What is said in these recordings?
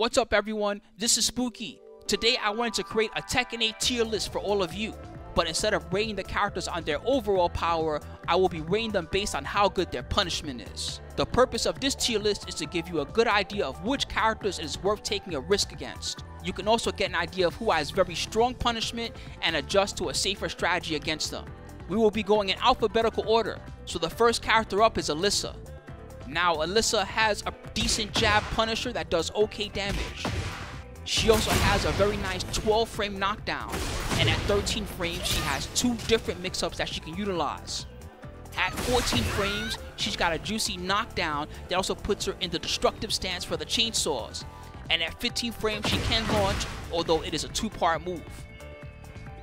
What's up everyone, this is Spooky. Today I wanted to create a Tekken 8 tier list for all of you, but instead of rating the characters on their overall power, I will be rating them based on how good their punishment is. The purpose of this tier list is to give you a good idea of which characters it is worth taking a risk against. You can also get an idea of who has very strong punishment and adjust to a safer strategy against them. We will be going in alphabetical order, so the first character up is Alisa. Now, Alisa has a decent jab punisher that does okay damage. She also has a very nice 12 frame knockdown, and at 13 frames, she has two different mix-ups that she can utilize. At 14 frames, she's got a juicy knockdown that also puts her in the destructive stance for the chainsaws. And at 15 frames, she can launch, although it is a two-part move.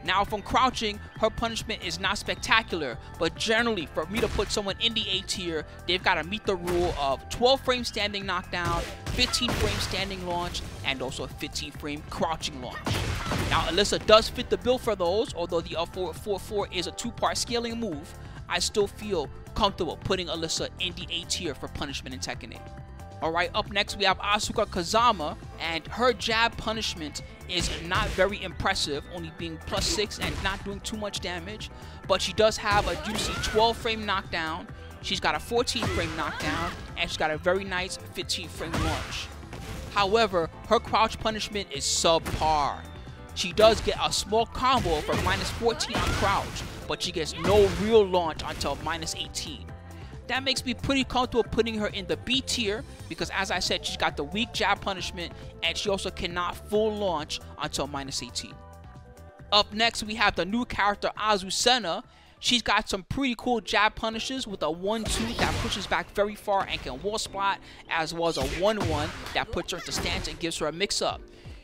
Now from crouching, her punishment is not spectacular, but generally for me to put someone in the A tier, they've got to meet the rule of 12 frame standing knockdown, 15 frame standing launch, and also a 15 frame crouching launch. Now Alisa does fit the bill for those, although the up 4 is a two-part scaling move, I still feel comfortable putting Alisa in the A tier for punishment in Tekken 8. Alright, up next we have Asuka Kazama, and her jab punishment is not very impressive, only being plus 6 and not doing too much damage, but she does have a juicy 12 frame knockdown, she's got a 14 frame knockdown, and she's got a very nice 15 frame launch. However, her crouch punishment is subpar. She does get a small combo for minus 14 on crouch, but she gets no real launch until minus 18 that makes me pretty comfortable putting her in the B tier because as I said, she's got the weak jab punishment and she also cannot full launch until minus 18. Up next, we have the new character Azucena. She's got some pretty cool jab punishes with a 1-2 that pushes back very far and can wall spot, as well as a 1-1 that puts her into stance and gives her a mix-up.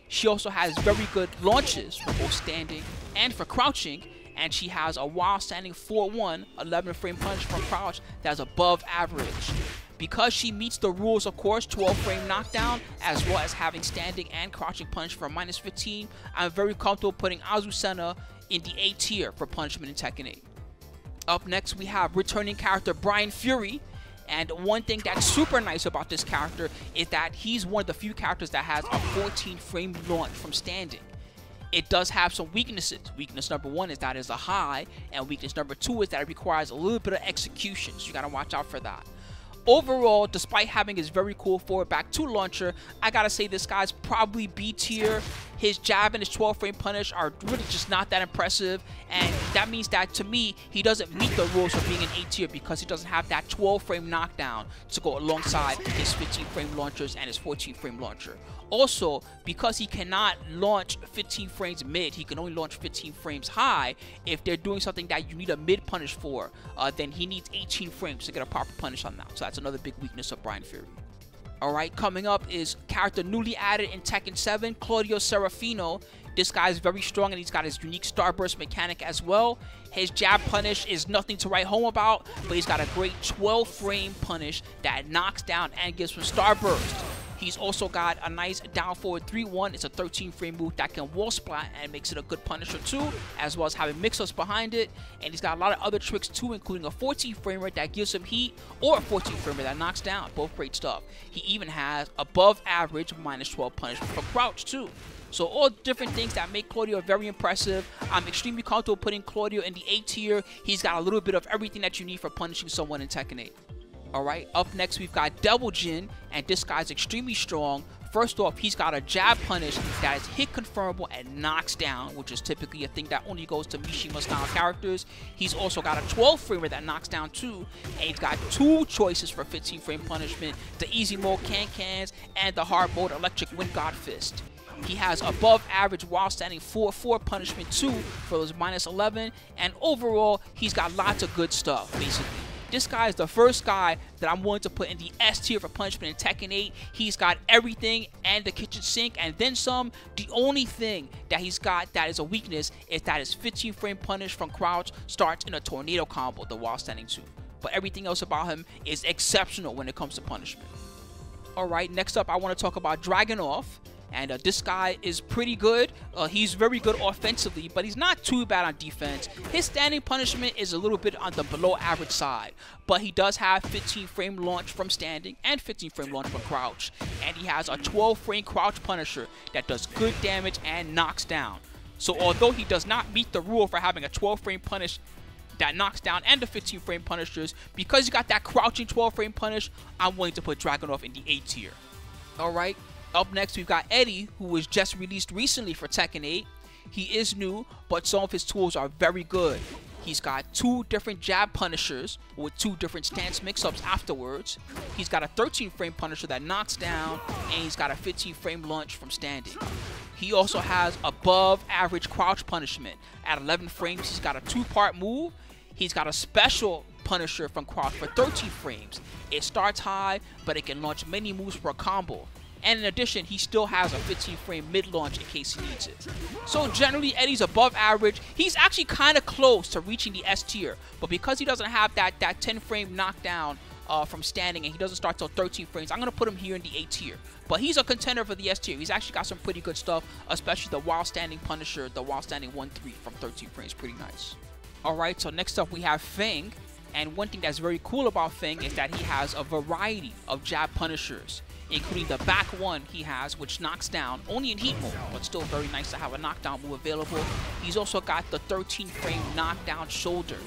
She also has very good launches for both standing and for crouching, and she has a while standing 4-1 11 frame punch from crouch that's above average. Because she meets the rules, of course, 12 frame knockdown, as well as having standing and crouching punch for minus 15, I'm very comfortable putting Azucena in the A tier for punishment in Tekken 8. Up next, we have returning character Bryan Fury. And one thing that's super nice about this character is that he's one of the few characters that has a 14 frame launch from standing it does have some weaknesses. Weakness number one is that it's a high, and weakness number two is that it requires a little bit of execution, so you gotta watch out for that. Overall, despite having his very cool forward back two launcher, I gotta say this guy's probably B tier. His jab and his 12 frame punish are really just not that impressive, and that means that to me, he doesn't meet the rules for being an A tier because he doesn't have that 12 frame knockdown to go alongside his 15 frame launchers and his 14 frame launcher. Also, because he cannot launch 15 frames mid, he can only launch 15 frames high. If they're doing something that you need a mid punish for, uh, then he needs 18 frames to get a proper punish on that. So that's another big weakness of Bryan Fury. Alright, coming up is character newly added in Tekken 7, Claudio Serafino. This guy is very strong and he's got his unique Starburst mechanic as well. His jab punish is nothing to write home about, but he's got a great 12 frame punish that knocks down and gives him Starburst. He's also got a nice down forward 3-1. It's a 13 frame move that can wall splat and makes it a good punisher too, as well as having mix-ups behind it. And he's got a lot of other tricks too, including a 14 framer that gives him heat or a 14 framer that knocks down. Both great stuff. He even has above average minus 12 punishment for crouch too. So all different things that make Claudio very impressive. I'm extremely comfortable putting Claudio in the A tier. He's got a little bit of everything that you need for punishing someone in Tekken 8. Alright, up next we've got Devil Jin, and this guy's extremely strong. First off, he's got a jab punish that is hit confirmable and knocks down, which is typically a thing that only goes to Mishima style characters. He's also got a 12 framer that knocks down too, and he's got two choices for 15 frame punishment, the easy mode can cans and the hard mode electric wind god fist. He has above average while standing 4-4 punishment too for those minus 11, and overall, he's got lots of good stuff, basically. This guy is the first guy that I'm willing to put in the S tier for punishment in Tekken 8. He's got everything and the kitchen sink and then some. The only thing that he's got that is a weakness is that his 15 frame punish from crouch starts in a tornado combo, the while standing 2. But everything else about him is exceptional when it comes to punishment. Alright, next up I want to talk about Dragunov. And uh, this guy is pretty good. Uh, he's very good offensively, but he's not too bad on defense. His standing punishment is a little bit on the below average side, but he does have 15 frame launch from standing and 15 frame launch from crouch. And he has a 12 frame crouch punisher that does good damage and knocks down. So although he does not meet the rule for having a 12 frame punish that knocks down and the 15 frame punishers, because you got that crouching 12 frame punish, I'm willing to put Dragunov in the A tier. Alright, up next, we've got Eddy, who was just released recently for Tekken 8. He is new, but some of his tools are very good. He's got two different jab punishers with two different stance mix-ups afterwards. He's got a 13 frame punisher that knocks down, and he's got a 15 frame launch from standing. He also has above average crouch punishment. At 11 frames, he's got a two-part move. He's got a special punisher from crouch for 13 frames. It starts high, but it can launch many moves for a combo. And in addition, he still has a 15 frame mid launch in case he needs it. So generally, Eddy's above average. He's actually kind of close to reaching the S tier, but because he doesn't have that, that 10 frame knockdown uh, from standing and he doesn't start till 13 frames, I'm going to put him here in the A tier. But he's a contender for the S tier. He's actually got some pretty good stuff, especially the while standing Punisher, the while standing 1-3 from 13 frames. Pretty nice. Alright, so next up we have Feng. And one thing that's very cool about Feng is that he has a variety of jab punishers including the back one he has, which knocks down, only in heat mode, but still very nice to have a knockdown move available. He's also got the 13 frame knockdown shoulder.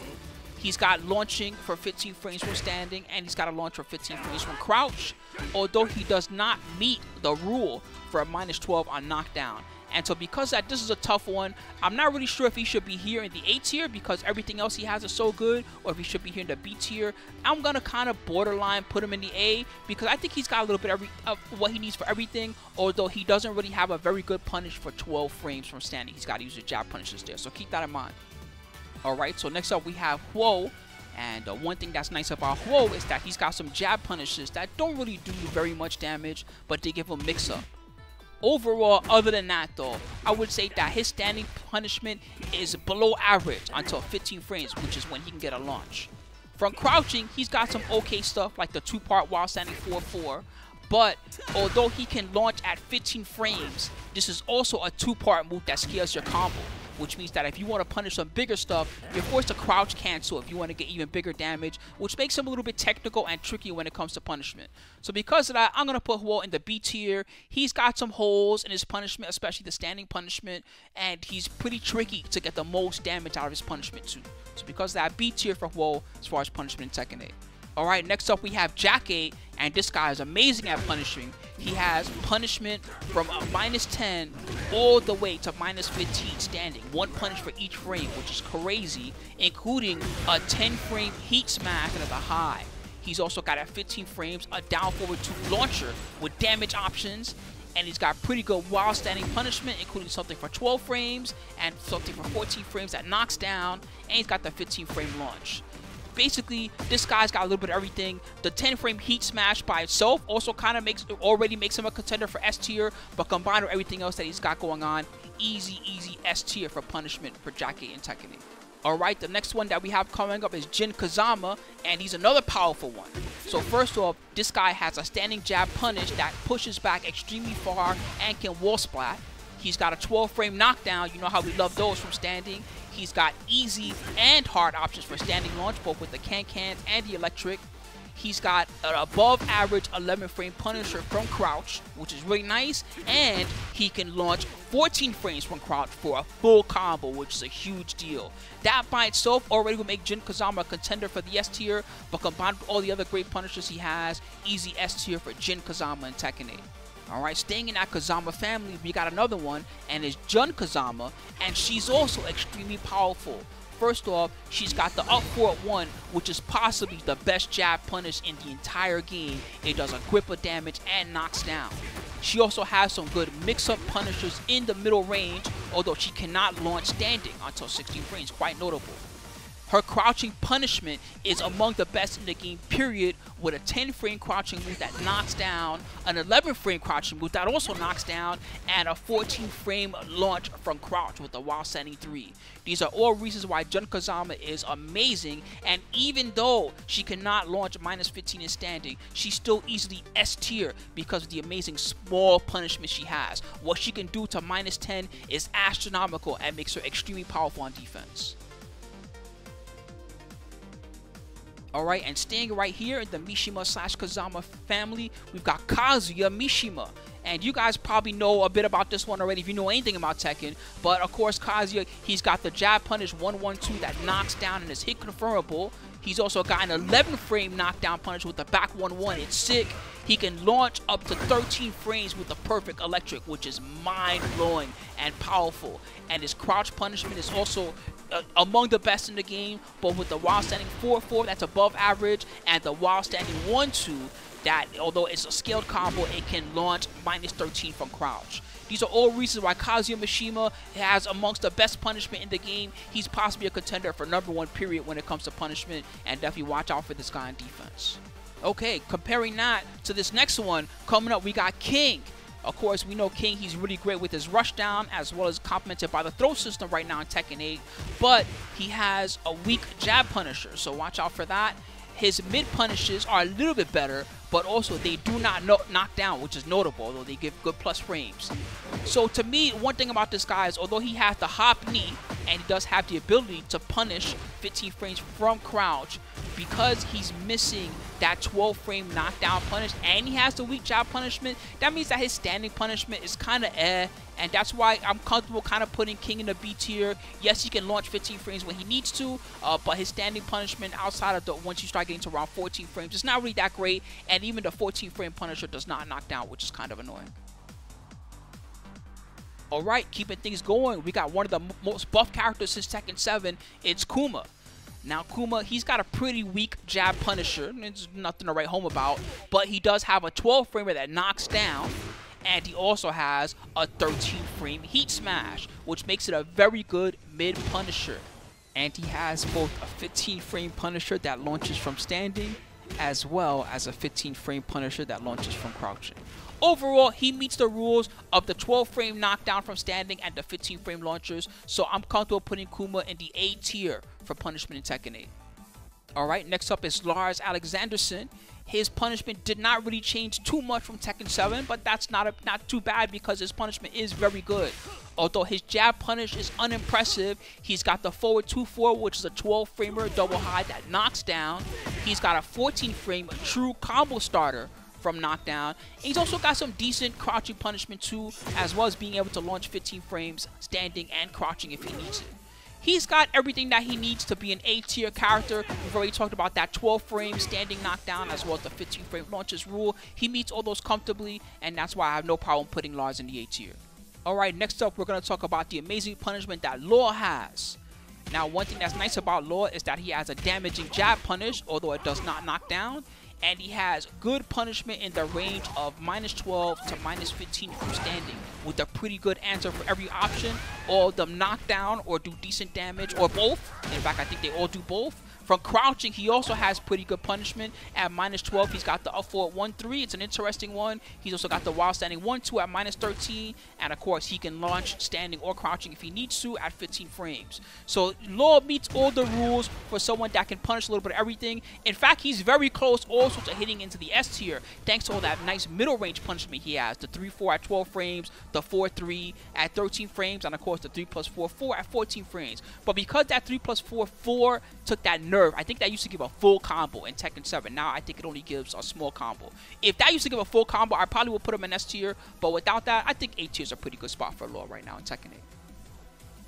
He's got launching for 15 frames from standing, and he's got a launch for 15 frames from crouch, although he does not meet the rule for a minus 12 on knockdown. And so because that this is a tough one, I'm not really sure if he should be here in the A tier because everything else he has is so good, or if he should be here in the B tier. I'm gonna kind of borderline put him in the A because I think he's got a little bit of, every, of what he needs for everything. Although he doesn't really have a very good punish for 12 frames from standing, he's got to use the jab punishes there. So keep that in mind. All right. So next up we have Hwo. And uh, one thing that's nice about Hwo is that he's got some jab punishes that don't really do very much damage, but they give him mix-up. Overall, other than that though, I would say that his standing punishment is below average until 15 frames, which is when he can get a launch. From crouching, he's got some okay stuff like the two-part while standing 4-4, but although he can launch at 15 frames, this is also a two-part move that scales your combo which means that if you want to punish some bigger stuff, you're forced to crouch cancel if you want to get even bigger damage, which makes him a little bit technical and tricky when it comes to punishment. So because of that, I'm going to put Hwo in the B tier. He's got some holes in his punishment, especially the standing punishment, and he's pretty tricky to get the most damage out of his punishment too. So because of that, B tier for Hwo as far as punishment in Tekken 8. Alright, next up we have Jack 8, and this guy is amazing at punishing. He has punishment from a minus 10 all the way to minus 15 standing. One punish for each frame, which is crazy, including a 10 frame heat smash at the high. He's also got at 15 frames a down forward 2 launcher with damage options, and he's got pretty good while standing punishment, including something for 12 frames and something for 14 frames that knocks down, and he's got the 15 frame launch basically this guy's got a little bit of everything. The 10 frame heat smash by itself also kind of makes already makes him a contender for S tier, but combined with everything else that he's got going on, easy, easy S tier for punishment for Jack 8 and Tekken. Alright, the next one that we have coming up is Jin Kazama, and he's another powerful one. So first off, this guy has a standing jab punish that pushes back extremely far and can wall splat. He's got a 12 frame knockdown, you know how we love those from standing. He's got easy and hard options for standing launch, both with the can-cans and the electric. He's got an above average 11 frame Punisher from crouch, which is really nice. And he can launch 14 frames from crouch for a full combo, which is a huge deal. That by itself already will make Jin Kazama a contender for the S tier, but combined with all the other great Punishers he has, easy S tier for Jin Kazama and Tekken 8. Alright, staying in that Kazama family, we got another one, and it's Jun Kazama, and she's also extremely powerful. First off, she's got the up forward one, which is possibly the best jab punish in the entire game. It does a grip of damage and knocks down. She also has some good mix-up punishers in the middle range, although she cannot launch standing until 16 frames, quite notable. Her crouching punishment is among the best in the game, period, with a 10 frame crouching move that knocks down, an 11 frame crouching move that also knocks down, and a 14 frame launch from crouch with a while standing 3. These are all reasons why Jun Kazama is amazing, and even though she cannot launch minus 15 in standing, she's still easily S tier because of the amazing small punishment she has. What she can do to minus 10 is astronomical and makes her extremely powerful on defense. Alright, and staying right here in the Mishima slash Kazama family, we've got Kazuya Mishima. And you guys probably know a bit about this one already if you know anything about Tekken. But of course, Kazuya, he's got the jab punish 112 that knocks down and is hit confirmable. He's also got an 11 frame knockdown punish with the back 1-1. It's sick. He can launch up to 13 frames with the perfect electric, which is mind-blowing and powerful. And his crouch punishment is also uh, among the best in the game, but with the while standing 4-4 that's above average, and the while standing 1-2 that, although it's a scaled combo, it can launch minus 13 from crouch. These are all reasons why Kazuya Mishima has amongst the best punishment in the game. He's possibly a contender for number one period when it comes to punishment, and definitely watch out for this guy in defense. Okay, comparing that to this next one, coming up we got King. Of course, we know King, he's really great with his rushdown, as well as complemented by the throw system right now in Tekken 8, but he has a weak jab punisher, so watch out for that. His mid punishes are a little bit better, but also they do not no knock down, which is notable, though they give good plus frames. So to me, one thing about this guy is although he has the hop knee, and he does have the ability to punish 15 frames from crouch, because he's missing that 12 frame knockdown punish, and he has the weak jab punishment, that means that his standing punishment is kind of eh, and that's why I'm comfortable kind of putting King in the B tier. Yes, he can launch 15 frames when he needs to, uh, but his standing punishment outside of the once you start getting to around 14 frames, it's not really that great, and even the 14 frame Punisher does not knock down, which is kind of annoying. Alright, keeping things going, we got one of the most buff characters since Tekken 7, it's Kuma. Now Kuma, he's got a pretty weak jab Punisher, it's nothing to write home about, but he does have a 12 framer that knocks down, and he also has a 13 frame heat smash, which makes it a very good mid Punisher. And he has both a 15 frame Punisher that launches from standing as well as a 15 frame Punisher that launches from crouching. Overall, he meets the rules of the 12 frame knockdown from standing and the 15 frame launchers, so I'm comfortable putting Kuma in the A tier for punishment in Tekken 8. Alright, next up is Lars Alexanderson. His punishment did not really change too much from Tekken 7, but that's not a, not too bad because his punishment is very good. Although his jab punish is unimpressive, he's got the forward 2-4, which is a 12 framer double high that knocks down. He's got a 14 frame true combo starter from knockdown. And he's also got some decent crouching punishment too, as well as being able to launch 15 frames standing and crouching if he needs it. He's got everything that he needs to be an A tier character. We've already talked about that 12 frame standing knockdown as well as the 15 frame launches rule. He meets all those comfortably, and that's why I have no problem putting Lars in the A tier. Alright, next up, we're going to talk about the amazing punishment that Law has. Now, one thing that's nice about Law is that he has a damaging jab punish, although it does not knock down and he has good punishment in the range of minus 12 to minus 15 from standing with a pretty good answer for every option. All of them knock down or do decent damage or both. In fact, I think they all do both. From crouching, he also has pretty good punishment at minus 12. He's got the up forward 1-3. It's an interesting one. He's also got the while standing 1-2 at minus 13. And of course, he can launch standing or crouching if he needs to at 15 frames. So Law meets all the rules for someone that can punish a little bit of everything. In fact, he's very close also to hitting into the S tier thanks to all that nice middle range punishment he has. The 3-4 at 12 frames, the 4-3 at 13 frames, and of course the 3 plus 4, 4 at 14 frames. But because that 3 plus 4, 4 took that nerf. I think that used to give a full combo in Tekken 7. Now I think it only gives a small combo. If that used to give a full combo, I probably would put him in S tier. But without that, I think A tier is a pretty good spot for Law right now in Tekken 8.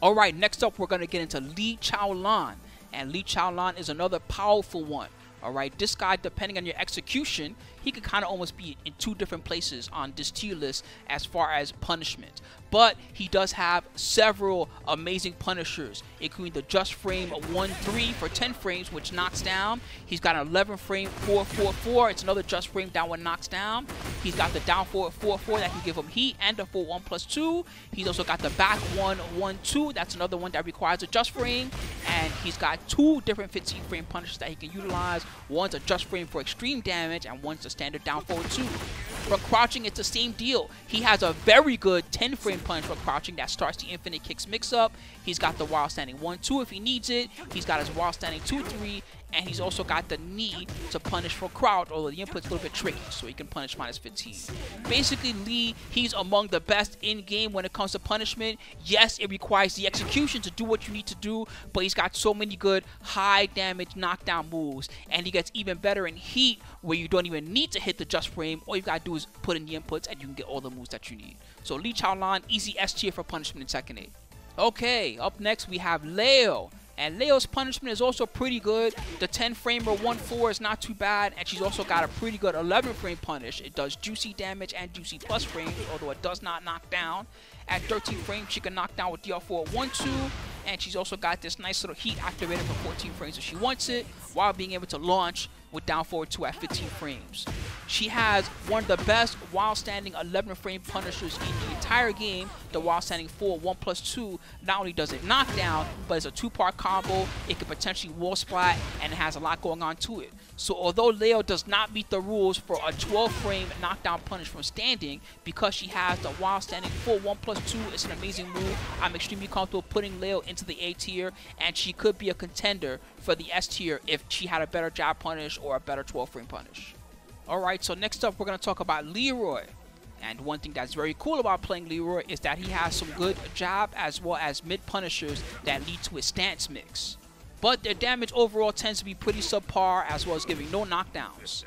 Alright, next up we're going to get into Lee Chaolan. And Lee Chaolan is another powerful one. All right, this guy, depending on your execution, he could kind of almost be in two different places on this tier list as far as punishment. But he does have several amazing punishers, including the just frame 1-3 for 10 frames, which knocks down. He's got an 11 frame 4-4-4. It's another just frame down one knocks down. He's got the down forward 4-4 that can give him heat and the full 1 plus 2. He's also got the back 1-1-2. That's another one that requires a just frame. And he's got two different 15 frame punishers that he can utilize. One's a just frame for extreme damage, and one's a standard down forward 2. For crouching, it's the same deal. He has a very good 10 frame punch for crouching that starts the infinite kicks mix up. He's got the while standing 1-2 if he needs it. He's got his while standing 2-3 and he's also got the knee to punish for crowd, although the input's a little bit tricky, so he can punish minus 15. Basically, Lee, he's among the best in-game when it comes to punishment. Yes, it requires the execution to do what you need to do, but he's got so many good high damage knockdown moves, and he gets even better in heat, where you don't even need to hit the just frame. All you gotta do is put in the inputs, and you can get all the moves that you need. So Lee Chaolan, easy S tier for punishment in Tekken 8. Okay, up next we have Leo. And Leo's punishment is also pretty good. The 10 framer 1-4 is not too bad. And she's also got a pretty good 11 frame punish. It does juicy damage and juicy plus frames, although it does not knock down. At 13 frames, she can knock down with DR4 1-2. And she's also got this nice little heat activated for 14 frames if she wants it, while being able to launch with down forward 2 at 15 frames. She has one of the best while standing 11 frame punishers in the entire game. The while standing 4 1 plus 2 not only does it knock down, but it's a two part combo. It could potentially wall splat and it has a lot going on to it. So although Leo does not meet the rules for a 12 frame knockdown punish from standing, because she has the while standing 4 1 plus 2, it's an amazing move. I'm extremely comfortable putting Leo into the A tier, and she could be a contender for the S tier if she had a better jab punish or a better 12 frame punish. Alright, so next up we're going to talk about Leroy. And one thing that's very cool about playing Leroy is that he has some good jab as well as mid punishers that lead to his stance mix. But their damage overall tends to be pretty subpar as well as giving no knockdowns.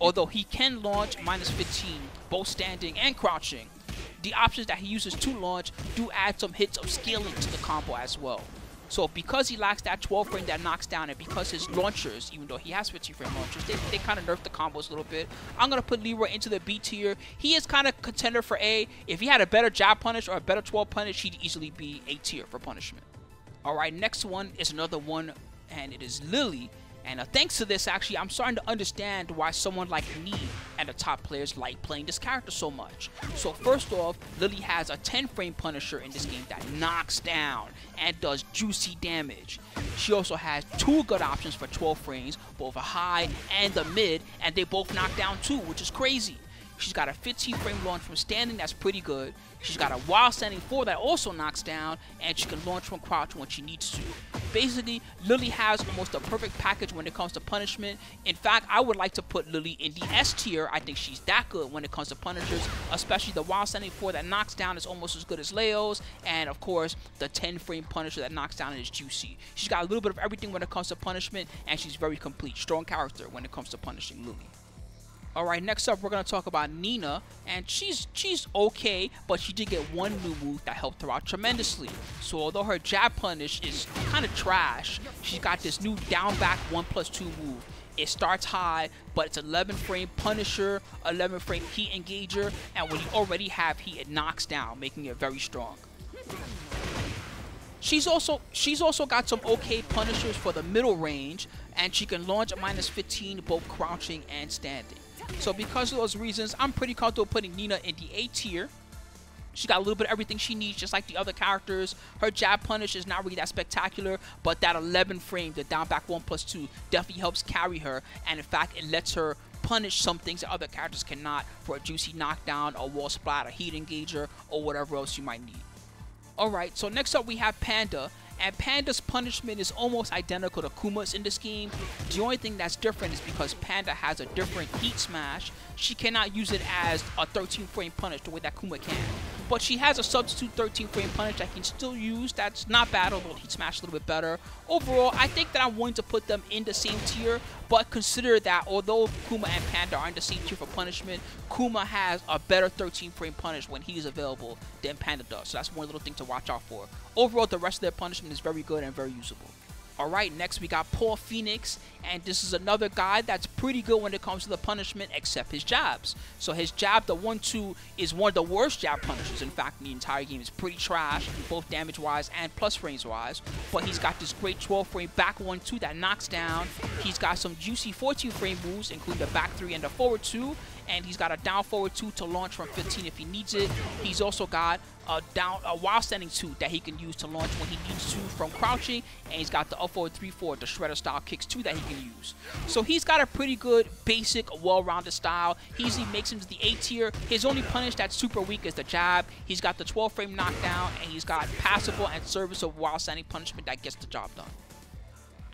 Although he can launch minus 15, both standing and crouching, the options that he uses to launch do add some hits of scaling to the combo as well. So because he lacks that 12 frame that knocks down and because his launchers, even though he has 15 frame launchers, they, they kind of nerf the combos a little bit. I'm going to put Leroy into the B tier. He is kind of contender for A. If he had a better jab punish or a better 12 punish, he'd easily be A tier for punishment. Alright, next one is another one and it is Lili. And uh, thanks to this, actually, I'm starting to understand why someone like me and the top players like playing this character so much. So first off, Lili has a 10 frame Punisher in this game that knocks down and does juicy damage. She also has two good options for 12 frames, both a high and a mid, and they both knock down too, which is crazy. She's got a 15 frame launch from standing that's pretty good. She's got a while standing 4 that also knocks down, and she can launch from crouch when she needs to. Basically, Lili has almost a perfect package when it comes to punishment. In fact, I would like to put Lili in the S tier. I think she's that good when it comes to punishers, especially the while standing 4 that knocks down is almost as good as Leo's, and of course, the 10 frame punisher that knocks down is juicy. She's got a little bit of everything when it comes to punishment, and she's very complete. Strong character when it comes to punishing Lili. All right, next up, we're gonna talk about Nina, and she's she's okay, but she did get one new move that helped her out tremendously. So although her jab punish is kind of trash, she's got this new down back one plus two move. It starts high, but it's 11 frame Punisher, 11 frame Heat Engager, and when you already have Heat, it knocks down, making it very strong. She's also she's also got some okay punishers for the middle range, and she can launch a minus 15 both crouching and standing. So because of those reasons, I'm pretty comfortable putting Nina in the A tier. She got a little bit of everything she needs, just like the other characters. Her jab punish is not really that spectacular, but that 11 frame, the down back 1 plus 2, definitely helps carry her. And in fact, it lets her punish some things that other characters cannot for a juicy knockdown, a wall splat, a heat engager, or whatever else you might need. Alright, so next up we have Panda and Panda's punishment is almost identical to Kuma's in this game. The only thing that's different is because Panda has a different heat smash, she cannot use it as a 13 frame punish the way that Kuma can. But she has a substitute 13 frame punish that can still use. That's not bad, although heat smash a little bit better. Overall, I think that I'm willing to put them in the same tier, but consider that although Kuma and Panda are in the same tier for punishment, Kuma has a better 13 frame punish when he is available than Panda does. So that's one little thing to watch out for. Overall, the rest of their punishment is very good and very usable. All right, next we got Paul Phoenix, and this is another guy that's pretty good when it comes to the punishment, except his jabs. So his jab, the 1-2, is one of the worst jab punishers. In fact, the entire game is pretty trash, both damage-wise and plus frames-wise. But he's got this great 12-frame back 1-2 that knocks down. He's got some juicy 14-frame moves, including the back 3 and the forward 2 and he's got a down forward two to launch from 15 if he needs it. He's also got a down a while standing two that he can use to launch when he needs to from crouching, and he's got the up forward three four, the shredder style kicks two that he can use. So he's got a pretty good basic well-rounded style. He easily makes him to the A tier. His only punish that's super weak is the jab. He's got the 12 frame knockdown, and he's got passable and serviceable while standing punishment that gets the job done.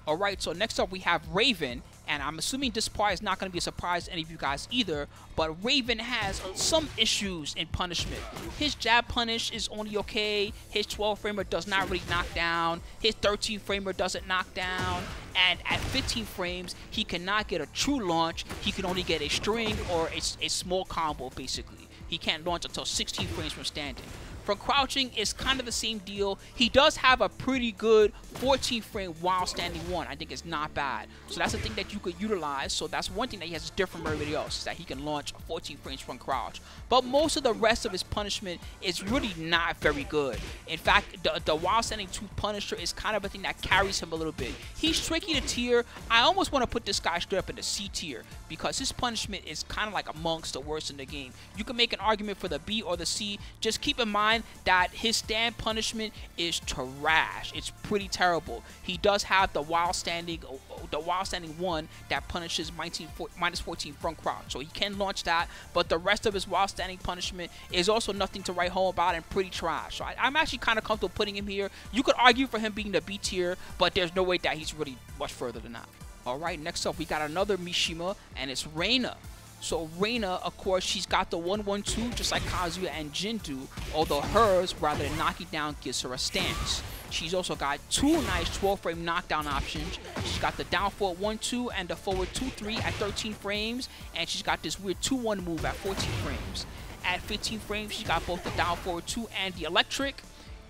Alright, so next up we have Raven, and I'm assuming this part is not going to be a surprise to any of you guys either, but Raven has some issues in punishment. His jab punish is only okay, his 12 framer does not really knock down, his 13 framer doesn't knock down, and at 15 frames, he cannot get a true launch, he can only get a string or a, a small combo basically. He can't launch until 16 frames from standing. From crouching, it's kind of the same deal. He does have a pretty good 14 frame while standing one. I think it's not bad. So that's the thing that you could utilize. So that's one thing that he has different from everybody else, is that he can launch 14 frames from crouch. But most of the rest of his punishment is really not very good. In fact, the, the while standing two punisher is kind of a thing that carries him a little bit. He's tricky to tier. I almost want to put this guy straight up in the C tier because his punishment is kind of like amongst the worst in the game. You can make an argument for the B or the C. Just keep in mind that his stand punishment is trash. It's pretty terrible. He does have the while standing, the while standing one that punishes 19, minus 14 front crouch, so he can launch that. But the rest of his while standing punishment is also nothing to write home about and pretty trash. So I, I'm actually kind of comfortable putting him here. You could argue for him being the B tier, but there's no way that he's really much further than that. Alright, next up we got another Mishima, and it's Reina. So Reina, of course, she's got the 1-1-2 just like Kazuya and Jin do, although hers, rather than knocking down, gives her a stance. She's also got two nice 12-frame knockdown options. She's got the down forward 1-2 and the forward 2-3 at 13 frames, and she's got this weird 2-1 move at 14 frames. At 15 frames, she's got both the down forward 2 and the electric.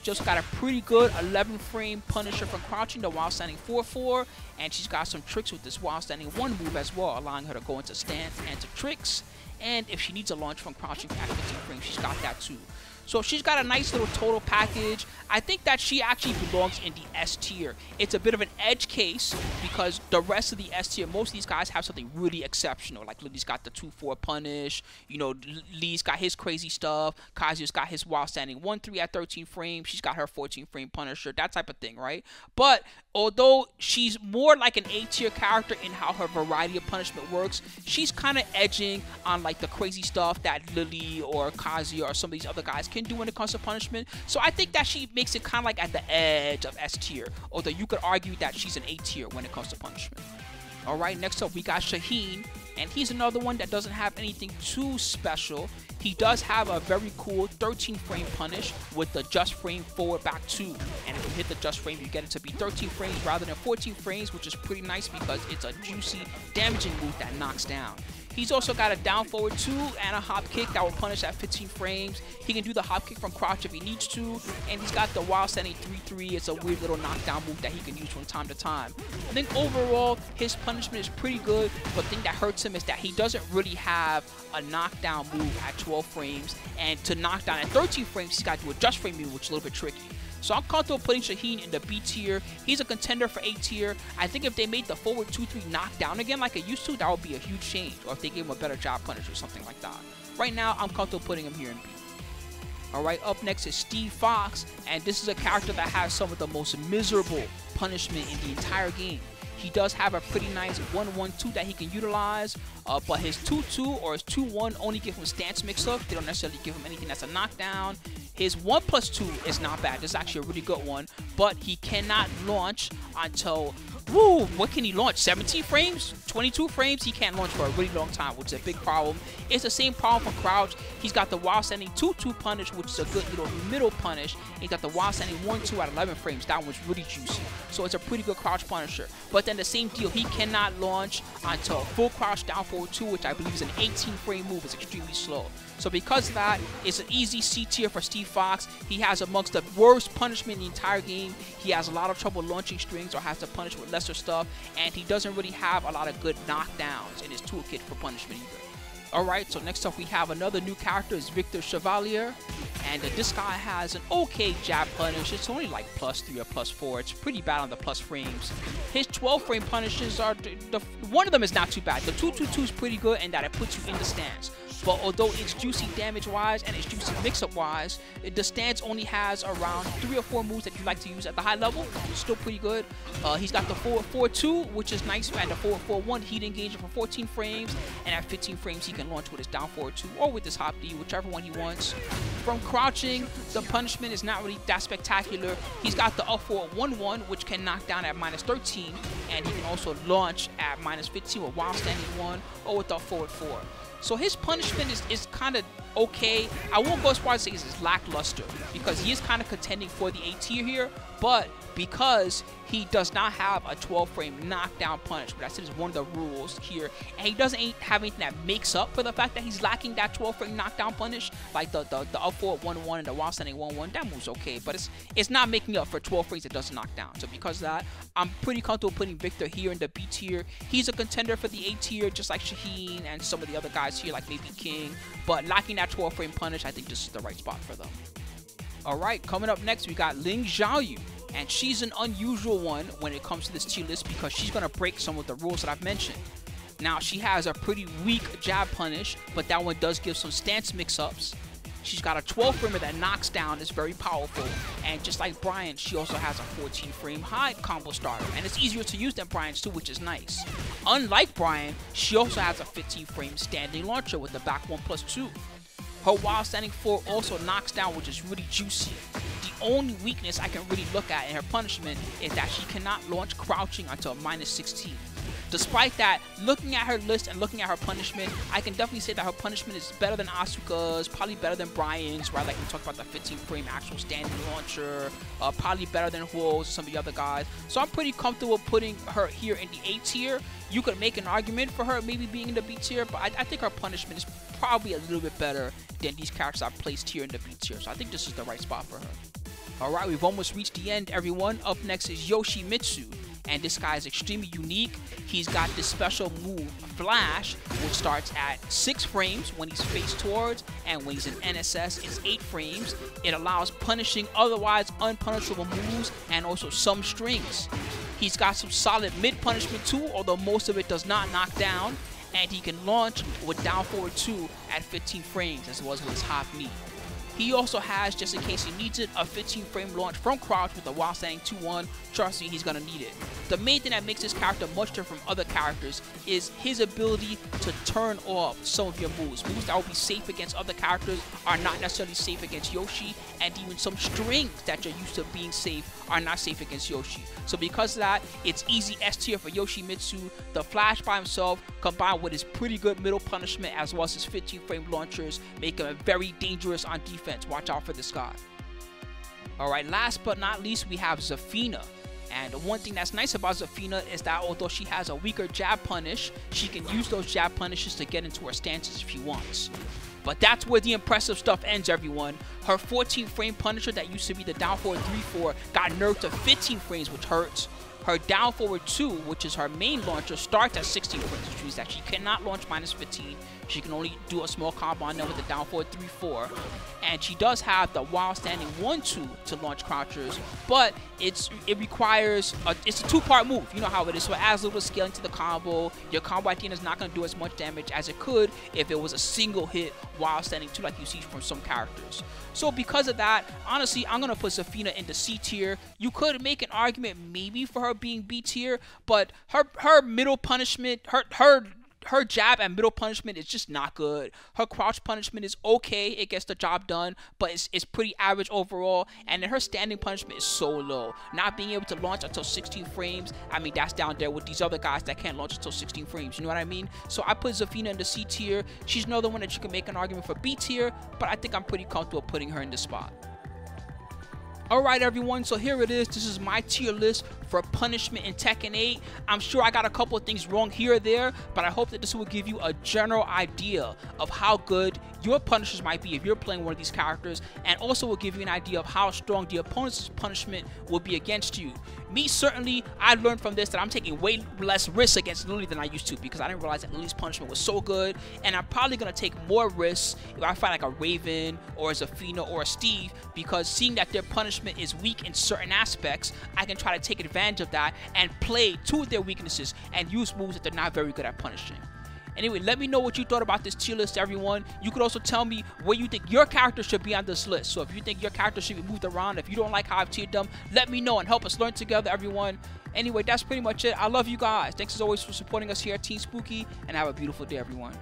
Just got a pretty good 11 frame Punisher from crouching the while standing 4-4. And she's got some tricks with this while standing 1 move as well, allowing her to go into stance and to tricks. And if she needs a launch from crouching at 15 frames, she's got that too. So she's got a nice little total package. I think that she actually belongs in the S tier. It's a bit of an edge case because the rest of the S tier, most of these guys have something really exceptional. Like Lili's got the 2-4 punish. You know, Lee's got his crazy stuff. Kazuya's got his while standing 1-3 at 13 frames. She's got her 14 frame punisher, that type of thing, right? But although she's more like an A tier character in how her variety of punishment works, she's kind of edging on like the crazy stuff that Lili or Kazuya or some of these other guys can do when it comes to punishment. So I think that she makes it kind of like at the edge of S tier, although you could argue that she's an A tier when it comes to punishment. All right, next up we got Shaheen, and he's another one that doesn't have anything too special. He does have a very cool 13 frame punish with the just frame forward back 2. And if you hit the just frame, you get it to be 13 frames rather than 14 frames, which is pretty nice because it's a juicy, damaging move that knocks down. He's also got a down forward two and a hop kick that will punish at 15 frames. He can do the hop kick from crouch if he needs to, and he's got the while standing 3-3. It's a weird little knockdown move that he can use from time to time. I think overall, his punishment is pretty good, but the thing that hurts him is that he doesn't really have a knockdown move at 12 frames, and to knock down at 13 frames, he's got to do a just frame move, which is a little bit tricky. So I'm comfortable putting Shaheen in the B tier. He's a contender for A tier. I think if they made the forward 2-3 knockdown again like it used to, that would be a huge change. Or if they gave him a better jab punish or something like that. Right now, I'm comfortable putting him here in B. Alright, up next is Steve Fox, and this is a character that has some of the most miserable punishment in the entire game. He does have a pretty nice 1-1-2 that he can utilize, uh, but his 2-2 or his 2-1 only give him stance mix-up. They don't necessarily give him anything that's a knockdown. His 1 plus 2 is not bad. This is actually a really good one, but he cannot launch until Woo, what can he launch? 17 frames? 22 frames? He can't launch for a really long time, which is a big problem. It's the same problem for Crouch. He's got the while standing 2-2 punish, which is a good little middle punish. He's got the while standing 1-2 at 11 frames. That one's really juicy. So it's a pretty good Crouch punisher. But then the same deal, he cannot launch until full Crouch down 2, which I believe is an 18 frame move. It's extremely slow. So because of that, it's an easy C tier for Steve Fox. He has amongst the worst punishment in the entire game. He has a lot of trouble launching strings or has to punish with lesser stuff, and he doesn't really have a lot of good knockdowns in his toolkit for punishment either. Alright, so next up we have another new character is Victor Chevalier. And uh, this guy has an okay jab punish. It's only like plus 3 or plus 4. It's pretty bad on the plus frames. His 12 frame punishes are... The, the, one of them is not too bad. The 222 is pretty good in that it puts you in the stance. But although it's juicy damage-wise and it's juicy mix-up-wise, the stance only has around three or four moves that you like to use at the high level. Still pretty good. Uh, he's got the 4-4-2, which is nice, and the 4-4-1 heat engagement for 14 frames, and at 15 frames he can launch with his down 4-2 or with his hop D, whichever one he wants. From crouching, the punishment is not really that spectacular. He's got the up forward 1-1, which can knock down at minus 13, and he can also launch at minus 15 with while standing 1 or with the forward 4. So his punishment is, is kind of okay. I won't go as far as say it's lackluster because he is kind of contending for the A tier here, but because he does not have a 12 frame knockdown punch, but I said one of the rules here, and he doesn't have anything that makes up for the fact that he's lacking that 12 frame knockdown punish, like the the, the up forward 1 1 and the while standing 1 1. That move's okay, but it's it's not making up for 12 frames it doesn't knock down. So because of that, I'm pretty comfortable putting Victor here in the B tier. He's a contender for the A tier, just like Shaheen and some of the other guys here, like maybe King, but lacking that 12 frame punish, I think this is the right spot for them. Alright, coming up next, we got Ling Xiaoyu. And she's an unusual one when it comes to this tier list because she's going to break some of the rules that I've mentioned. Now, she has a pretty weak jab punish, but that one does give some stance mix-ups. She's got a 12 framer that knocks down, is very powerful. And just like Bryan, she also has a 14 frame high combo starter. And it's easier to use than Bryan's too, which is nice. Unlike Bryan, she also has a 15 frame standing launcher with the back 1 plus 2. Her while standing 4 also knocks down, which is really juicy The only weakness I can really look at in her punishment is that she cannot launch crouching until minus 16. Despite that, looking at her list and looking at her punishment, I can definitely say that her punishment is better than Asuka's, probably better than Bryan's, right? Like we talked about the 15 frame actual standing launcher, uh, probably better than Hwo's some of the other guys. So I'm pretty comfortable putting her here in the A tier. You could make an argument for her maybe being in the B tier, but I, I think her punishment is probably a little bit better than these characters I've placed here in the B tier. So I think this is the right spot for her. Alright, we've almost reached the end, everyone. Up next is Yoshimitsu. And this guy is extremely unique. He's got this special move, Flash, which starts at 6 frames when he's face towards, and when he's in NSS, it's 8 frames. It allows punishing otherwise unpunishable moves and also some strings. He's got some solid mid punishment too, although most of it does not knock down. And he can launch with down forward 2 at 15 frames, as well as with his hop knee. He also has, just in case he needs it, a 15 frame launch from crouch with a while standing 2-1. Trust me, he's gonna need it. The main thing that makes this character much different from other characters is his ability to turn off some of your moves. Moves that will be safe against other characters are not necessarily safe against Yoshi, and even some strings that you're used to being safe are not safe against Yoshi. So because of that, it's easy S tier for Yoshimitsu. The Flash by himself, combined with his pretty good middle punishment as well as his 15 frame launchers, make him very dangerous on defense defense. Watch out for this guy. Alright, last but not least, we have Zafina. And one thing that's nice about Zafina is that although she has a weaker jab punish, she can use those jab punishes to get into her stances if she wants. But that's where the impressive stuff ends, everyone. Her 14 frame punisher that used to be the down forward 3-4 got nerfed to 15 frames, which hurts. Her down forward 2, which is her main launcher, starts at 16 points, which means that she cannot launch minus 15. She can only do a small combo on them with the down forward 3-4. And she does have the while standing 1-2 to launch crouchers, but it's it requires, a, it's a two-part move. You know how it is. So it adds a little scaling to the combo. Your combo at the end is not going to do as much damage as it could if it was a single hit while standing 2 like you see from some characters. So because of that, honestly, I'm going to put Zafina in the C tier. You could make an argument maybe for her being B tier, but her her middle punishment, her her her jab and middle punishment is just not good. Her crouch punishment is okay. It gets the job done, but it's, it's pretty average overall. And then her standing punishment is so low. Not being able to launch until 16 frames, I mean, that's down there with these other guys that can't launch until 16 frames. You know what I mean? So I put Zafina in the C tier. She's another one that you can make an argument for B tier, but I think I'm pretty comfortable putting her in this spot. Alright everyone, so here it is. This is my tier list for punishment in Tekken 8. I'm sure I got a couple of things wrong here or there, but I hope that this will give you a general idea of how good your punishers might be if you're playing one of these characters, and also will give you an idea of how strong the opponent's punishment will be against you. Me, certainly, I learned from this that I'm taking way less risks against Lili than I used to because I didn't realize that Lili's punishment was so good, and I'm probably going to take more risks if I fight like a Raven or a Zafina or a Steve because seeing that their punishment is weak in certain aspects, I can try to take advantage of that and play to their weaknesses and use moves that they're not very good at punishing. Anyway, let me know what you thought about this tier list, everyone. You could also tell me where you think your character should be on this list. So if you think your character should be moved around, if you don't like how I've tiered them, let me know and help us learn together, everyone. Anyway, that's pretty much it. I love you guys. Thanks as always for supporting us here at Team Spooky, and have a beautiful day, everyone.